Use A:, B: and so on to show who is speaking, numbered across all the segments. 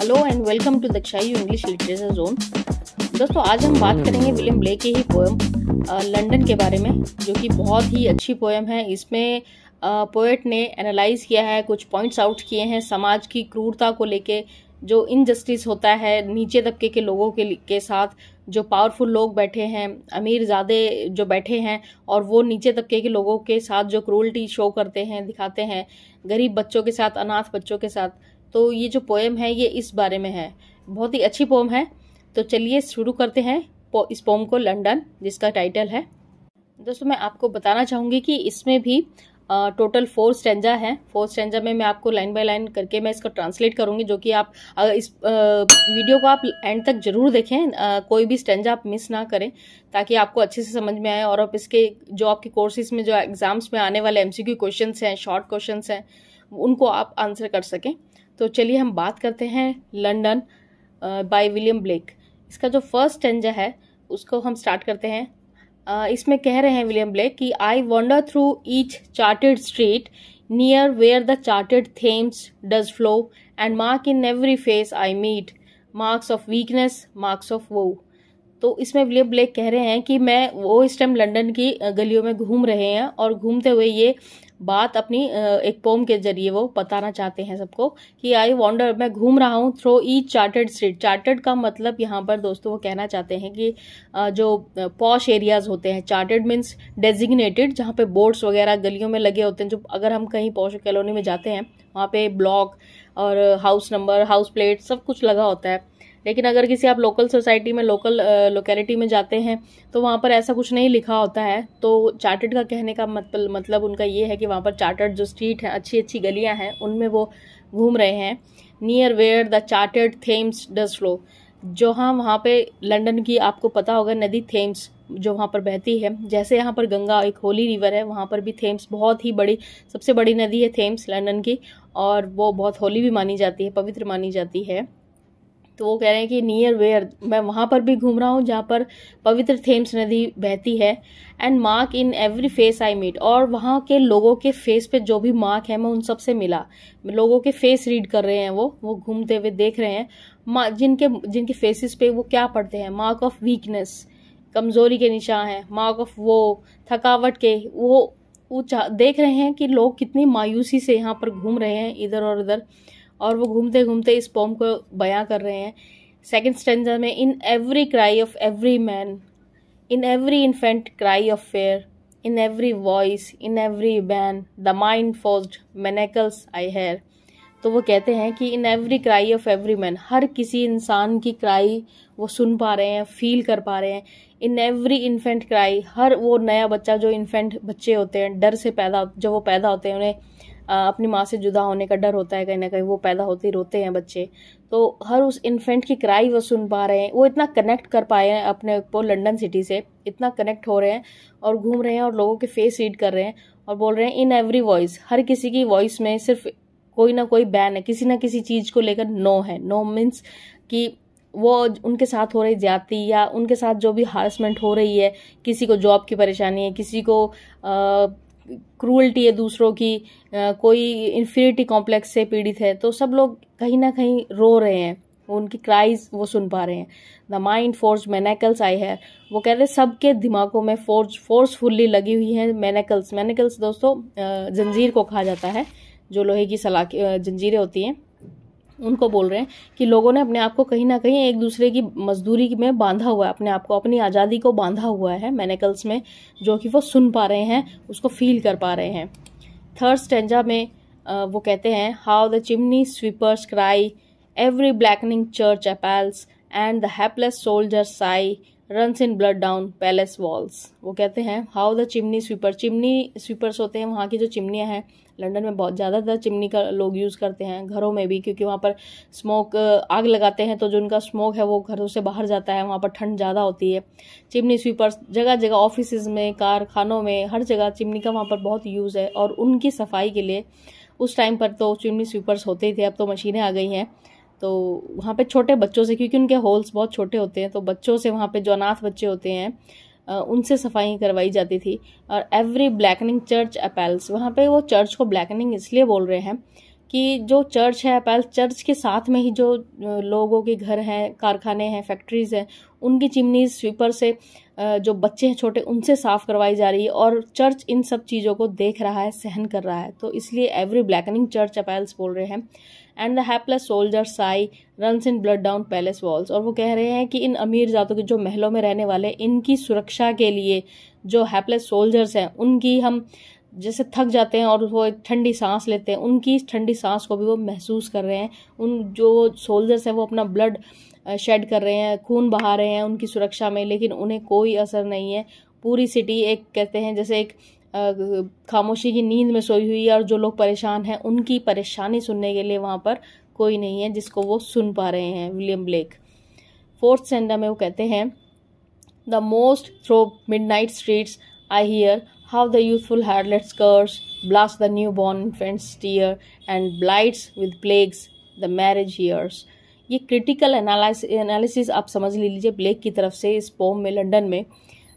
A: Hello and welcome to Dakshai English literature zone दोस्तों, आज हम बात करेंगे विलियम ब्लेक के ही पोएम लंदन के बारे में, जो कि बहुत ही अच्छी पोएम है। इसमें पोएट ने एनालाइज किया है, कुछ पॉइंट्स आउट किए हैं समाज की क्रूरता को लेके, जो इनजस्टिस होता है नीचे तबके के लोगों के के साथ, जो पावरफुल लोग बैठे हैं अमीर ज़्यादा जो बैठे हैं, और वो नीचे तबके के लोगों के साथ जो क्रूरल्टी शो करते हैं, दिखाते हैं, गरीब बच्चों के साथ, अनाथ बच्चों के साथ। तो ये जो पोएम है ये इस बारे में है। बहुत ही अच्छी पोम है। तो चलिए शुरू करते हैं इस पोम को लंदन जिसका टाइटल है। दोस्तों मैं आपको बताना चाहूँगी कि इसमें भी आ, टोटल फोर स्टेंजा है। फोर स्टेंजा में मैं आपको लाइन बाय लाइन करके मैं इसको ट्रांसलेट करूँगी जो कि आप अगर इस आ, वीडियो को आप एंड तक ज़रूर देखें। आ, कोई भी स्टेंजा आप मिस ना करें ताकि आपको अच्छे से समझ में आए और आप इसके जो आपके कोर्सेज में जो एग्ज़ाम्स में आने वाले एमसीक्यू क्वेश्चंस हैं शॉर्ट क्वेश्चंस हैं उनको आप आंसर कर सकें। तो चलिए हम बात करते हैं लंदन बाय विलियम ब्लेक इसका जो फ़र्स्ट टेंजा है उसको हम स्टार्ट करते हैं। uh, इसमें कह रहे हैं विलियम ब्लेक कि I wander through each chartered street near where the chartered Thames does flow and mark in every face I meet marks of weakness marks of woe तो इसमें विलियम ब्लेक कह रहे हैं कि मैं वो इस टाइम लंदन की गलियों में घूम रहे हैं और घूमते हुए ये बात अपनी एक पोम के ज़रिए वो बताना चाहते हैं सबको कि आई वॉन्डर, मैं घूम रहा हूँ through each chartered street. Chartered का मतलब यहाँ पर दोस्तों वो कहना चाहते हैं कि जो पॉश एरियाज़ होते हैं चार्टेड मीन्स डेजिग्नेटेड, जहाँ पे बोर्ड्स वगैरह गलियों में लगे होते हैं, जो अगर हम कहीं पॉश कॉलोनी में जाते हैं, वहाँ पे ब्लॉक और हाउस नंबर, हाउस प्लेट सब कुछ लगा होता है। लेकिन अगर किसी आप लोकल सोसाइटी में लोकल लोकेलिटी में जाते हैं तो वहाँ पर ऐसा कुछ नहीं लिखा होता है। तो चार्टेड का कहने का मतलब मतलब उनका ये है कि वहाँ पर चार्टेड जो स्ट्रीट है अच्छी अच्छी गलियाँ हैं, उनमें वो घूम रहे हैं। Near where the chartered Thames does flow जो हाँ वहाँ पे लंदन की आपको पता होगा, नदी थेम्स जो वहाँ पर बहती है। जैसे यहाँ पर गंगा एक होली रिवर है, वहाँ पर भी थेम्स बहुत ही बड़ी, सबसे बड़ी नदी है थेम्स लंदन की, और वो बहुत होली भी मानी जाती है, पवित्र मानी जाती है। तो वो कह रहे हैं कि नियर वेयर मैं वहाँ पर भी घूम रहा हूँ, जहाँ पर पवित्र थेम्स नदी बहती है। And mark in every face I meet और वहाँ के लोगों के फेस पे जो भी मार्क है, मैं उन सबसे मिला। लोगों के फेस रीड कर रहे हैं वो वो घूमते हुए देख रहे हैं। जिनके जिनके फेसिस पे वो क्या पढ़ते हैं? मार्क ऑफ़ वीकनेस कमज़ोरी के निशान है। मार्क ऑफ़ वो थकावट के, वो वो देख रहे हैं कि लोग कितनी मायूसी से यहाँ पर घूम रहे हैं, इधर और उधर। और वो घूमते घूमते इस पोम को बयां कर रहे हैं। सेकेंड स्टेंजर में in every cry of every man in every infant cry of fear in every voice in every ban the mind forged manacles I hear तो वो कहते हैं कि in every cry of every man हर किसी इंसान की cry वो सुन पा रहे हैं फील कर पा रहे हैं। इन एवरी इन्फेंट क्राई हर वो नया बच्चा जो इन्फेंट बच्चे होते हैं, डर से पैदा, जब वो पैदा होते हैं, उन्हें अपनी माँ से जुदा होने का डर होता है कहीं ना कहीं वो पैदा होते ही रोते हैं बच्चे। तो हर उस इन्फेंट की क्राई वो सुन पा रहे हैं। वो इतना कनेक्ट कर पाए हैं अपने को लंदन सिटी से। इतना कनेक्ट हो रहे हैं और घूम रहे हैं और लोगों के फेस रीड कर रहे हैं और बोल रहे हैं इन एवरी वॉइस हर किसी की वॉइस में सिर्फ़ कोई ना कोई बैन है। किसी ना किसी चीज़ को लेकर नो है। नो मीन्स कि वो उनके साथ हो रही ज्यादती या उनके साथ जो भी हारसमेंट हो रही है किसी को जॉब की परेशानी है किसी को आ, क्रूअल्टी है दूसरों की कोई इन्फिनिटी कॉम्प्लेक्स से पीड़ित है तो सब लोग कहीं ना कहीं रो रहे हैं, उनकी क्राइज वो सुन पा रहे हैं। The mind forged manacles I है वो कह रहे हैं, सबके दिमागों में फोर्स फोर्सफुल्ली लगी हुई है मैनेकल्स मैनेकल्स दोस्तों जंजीर को कहा जाता है, जो लोहे की सलाख जंजीरें होती हैं। उनको बोल रहे हैं कि लोगों ने अपने आप को कहीं ना कहीं एक दूसरे की मजदूरी में बांधा हुआ है, अपने आप को, अपनी आज़ादी को बांधा हुआ है मैनेकल्स में, जो कि वो सुन पा रहे हैं, उसको फील कर पा रहे हैं। थर्ड स्टेंजा में वो कहते हैं how the chimney sweepers cry every blackening church appals and the hapless soldier's sigh runs in blood down palace walls वो कहते हैं how the chimney sweeper chimney sweepers होते हैं, वहाँ की जो चिमनियाँ हैं लंदन में बहुत ज़्यादातर चिमनी का लोग यूज़ करते हैं, घरों में भी, क्योंकि वहाँ पर स्मोक आग लगाते हैं तो जो उनका स्मोक है वो घरों से बाहर जाता है, वहाँ पर ठंड ज़्यादा होती है। चिमनी स्वीपर्स जगह जगह ऑफ़िस में, कारखानों में, हर जगह चिमनी का वहाँ पर बहुत यूज़ है, और उनकी सफ़ाई के लिए उस टाइम पर तो चिमनी स्वीपर्स होते ही थे, अब तो मशीनें आ गई हैं। तो वहाँ पे छोटे बच्चों से, क्योंकि उनके होल्स बहुत छोटे होते हैं तो बच्चों से वहाँ पे जो अनाथ बच्चे होते हैं उनसे सफ़ाई करवाई जाती थी। और एवरी ब्लैकनिंग चर्च अपेल्स वहाँ पे वो चर्च को ब्लैकनिंग इसलिए बोल रहे हैं कि जो चर्च है, पहले चर्च के साथ में ही जो लोगों के घर हैं, कारखाने हैं, फैक्ट्रीज हैं, उनकी चिमनी स्वीपर से जो बच्चे हैं छोटे, उनसे साफ़ करवाई जा रही है और चर्च इन सब चीज़ों को देख रहा है, सहन कर रहा है। तो इसलिए एवरी ब्लैकनिंग चर्च अपैल्स बोल रहे हैं। And the hapless soldier's sigh runs in blood down palace walls और वो कह रहे हैं कि इन अमीर जातों के जो महलों में रहने वाले इनकी सुरक्षा के लिए जो हैप्लेस सोल्जर्स हैं, उनकी हम जैसे थक जाते हैं और वो एक ठंडी सांस लेते हैं, उनकी ठंडी सांस को भी वो महसूस कर रहे हैं। उन जो सोल्जर्स हैं वो अपना ब्लड शेड कर रहे हैं, खून बहा रहे हैं उनकी सुरक्षा में, लेकिन उन्हें कोई असर नहीं है। पूरी सिटी एक, कहते हैं, जैसे एक खामोशी की नींद में सोई हुई है और जो लोग परेशान हैं, उनकी परेशानी सुनने के लिए वहाँ पर कोई नहीं है जिसको वो सुन पा रहे हैं विलियम ब्लेक फोर्थ सेंडा में वो कहते हैं the most through midnight streets I hear how the youthful harlot curse, blast the newborn infant's tear, and blights with plagues the marriage years. ये क्रिटिकल एनालिसिस आप समझ लीजिए ब्लेक की तरफ़ से इस पोम में लंदन में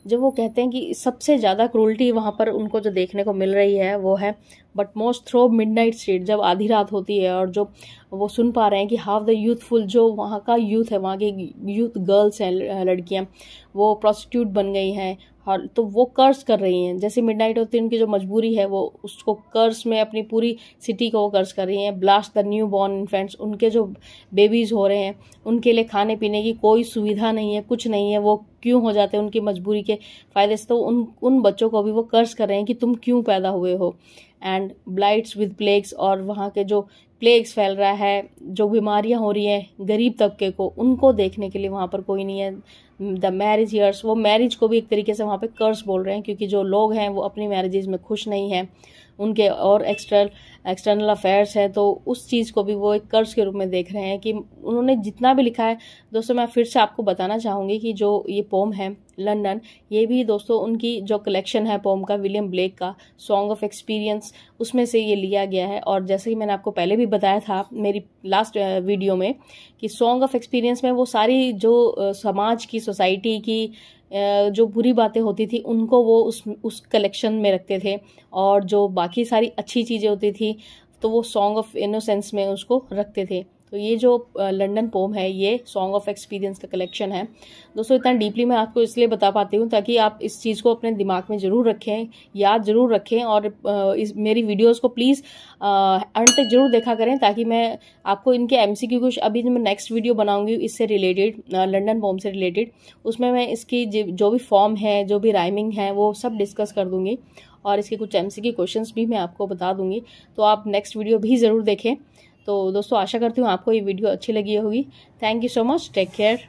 A: जब वो कहते हैं कि सबसे ज़्यादा क्रूल्टी वहाँ पर उनको जो देखने को मिल रही है वो है but most through midnight street जब आधी रात होती है और जो वो सुन पा रहे हैं कि हाफ़ द यूथफुल जो वहाँ का यूथ है, वहाँ के यूथ गर्ल्स हैं लड़कियाँ, वो प्रोस्टिट्यूट बन गई हैं, और तो वो कर्ज कर रही हैं। जैसे मिडनाइट होती है, उनकी जो मजबूरी है, वो उसको कर्ज में अपनी पूरी सिटी को वो कर्ज कर रही हैं। Blast the new born infants उनके जो बेबीज़ हो रहे हैं, उनके लिए खाने पीने की कोई सुविधा नहीं है, कुछ नहीं है, वो क्यों हो जाते हैं उनकी मजबूरी के फ़ायदे से? तो उन उन बच्चों को भी वो कर्ज कर रहे हैं कि तुम क्यों पैदा हुए हो? एंड ब्लाइट्स विद प्लेग्स और वहाँ के जो प्लेग्स फैल रहा है, जो बीमारियाँ हो रही हैं गरीब तबके को, उनको देखने के लिए वहाँ पर कोई नहीं है। द मैरिज ईयर्स वो मैरिज को भी एक तरीके से वहाँ पे कर्स बोल रहे हैं, क्योंकि जो लोग हैं वो अपनी मैरिजेज में खुश नहीं हैं। उनके और एक्सटर्नल एक्सटर्नल अफेयर्स है तो उस चीज़ को भी वो एक कर्ज के रूप में देख रहे हैं कि उन्होंने जितना भी लिखा है, दोस्तों, मैं फिर से आपको बताना चाहूँगी कि जो ये पोम है, लंदन, ये भी, दोस्तों, उनकी जो कलेक्शन है पोम का विलियम ब्लेक का सॉन्ग ऑफ़ एक्सपीरियंस उसमें से ये लिया गया है। और जैसे ही मैंने आपको पहले भी बताया था, मेरी लास्ट वीडियो में कि सॉन्ग ऑफ़ एक्सपीरियंस में वो सारी जो समाज की सोसाइटी की जो बुरी बातें होती थी, उनको वो उस उस कलेक्शन में रखते थे और जो बाकी सारी अच्छी चीज़ें होती थी तो वो सॉन्ग ऑफ़ इनोसेंस में उसको रखते थे। तो ये जो लंडन पोम है, ये सॉन्ग ऑफ़ एक्सपीरियंस का कलेक्शन है। दोस्तों, इतना डीपली मैं आपको इसलिए बता पाती हूँ ताकि आप इस चीज़ को अपने दिमाग में ज़रूर रखें, याद ज़रूर रखें और इस मेरी वीडियोस को प्लीज़ अंत तक ज़रूर देखा करें ताकि मैं आपको इनके एम सी कुछ, अभी मैं नेक्स्ट वीडियो बनाऊँगी इससे रिलेटेड लंडन पोम से रिलेटेड उसमें मैं इसकी जो भी फॉर्म है, जो भी राइमिंग है, वो सब डिस्कस कर दूँगी और इसके कुछ एम सी भी मैं आपको बता दूँगी। तो आप नेक्स्ट वीडियो भी ज़रूर देखें। तो दोस्तों, आशा करती हूँ आपको ये वीडियो अच्छी लगी होगी। Thank you so much take care